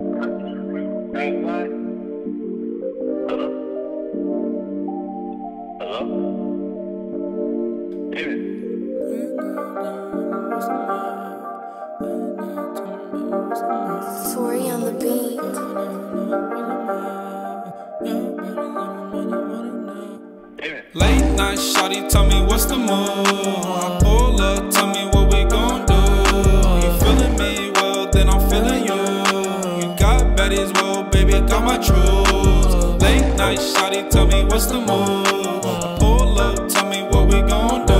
Late night, shawty, tell me what's the move. Got baddies, well, baby, got my truth. Late night, shawty, tell me what's the move. Pull up, tell me what we gon' do.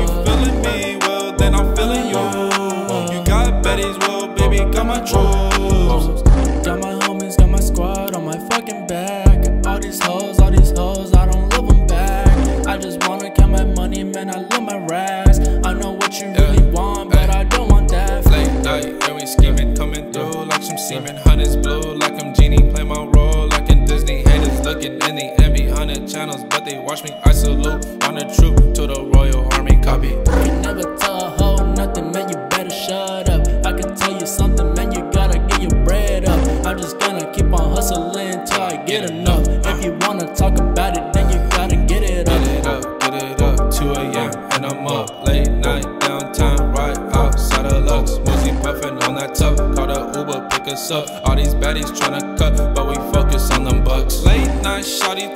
You feeling me? Well, then I'm feeling you. You got baddies, well, baby, got my truth. Got my homies, got my squad on my fucking back. All these hoes, all these hoes, I don't love them back. I just wanna count my money, man, I but they watch me. I salute on the troop to the Royal Army. Copy. You never tell a hoe nothing, man, you better shut up. I can tell you something, man, you gotta get your bread up. I'm just gonna keep on hustling till I get enough. If you wanna talk about it, then you gotta get it up. Get it up, get it up, 2 a.m. and I'm up. Late night, downtown, right outside of Lux. Muzzy puffin' on that tuck, call the Uber, pick us up. All these baddies tryna cut, but we focus on them bucks. Late night, shawty,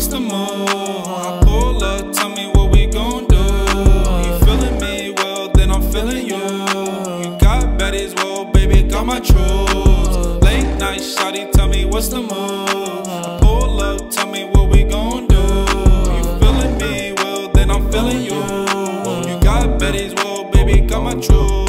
what's the move? I pull up, tell me what we gon' do. You feeling me? Well, then I'm feeling you. You got baddies, well, baby, got my truth. Late night shawty, tell me what's the move? I pull up, tell me what we gon' do. You feeling me? Well, then I'm feeling you. You got baddies, well, baby, got my truth.